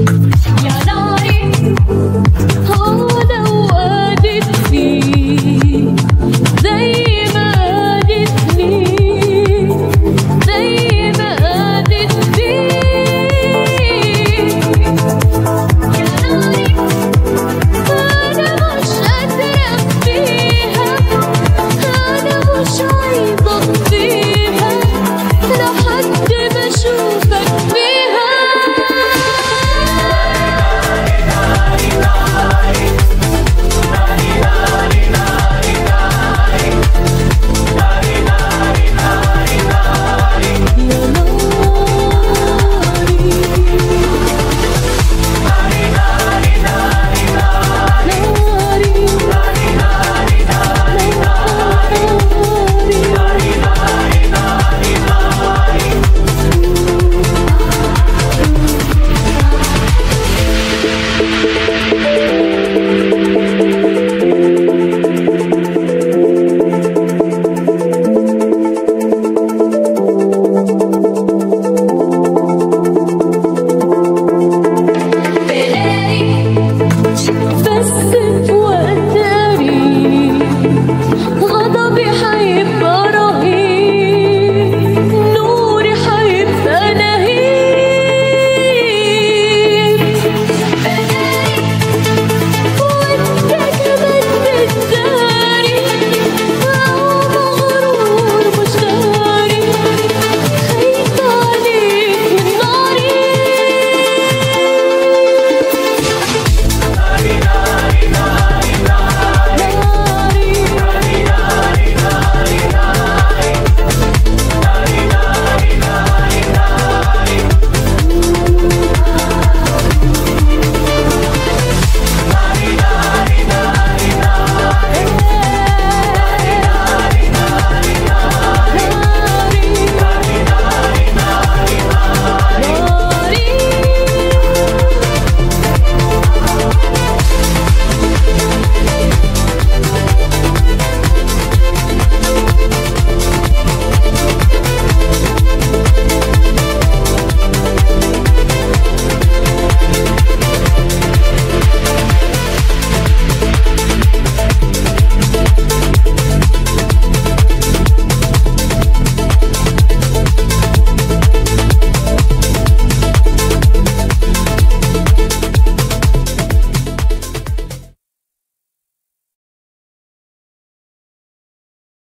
You're naughty.